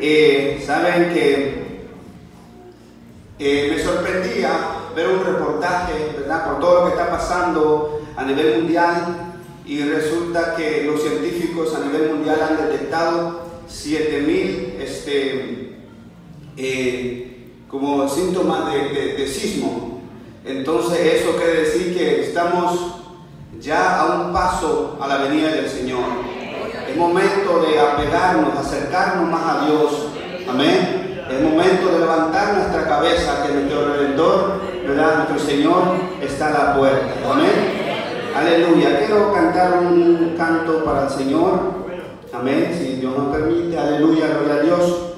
Eh, saben que eh, me sorprendía ver un reportaje. Por todo lo que está pasando a nivel mundial y resulta que los científicos a nivel mundial han detectado 7000 este, eh, como síntomas de sismo. Entonces eso quiere decir que estamos ya a un paso a la venida del Señor. Es momento de apegarnos, acercarnos más a Dios. Amén. Es momento de levantar nuestra cabeza, que nuestro Redentor, ¿verdad? Nuestro Señor está a la puerta. Amén. Aleluya. Quiero cantar un canto para el Señor. Amén. Si Dios nos permite. Aleluya. Gloria a Dios.